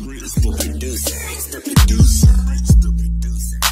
It's the producer. It's the producer. It's the producer.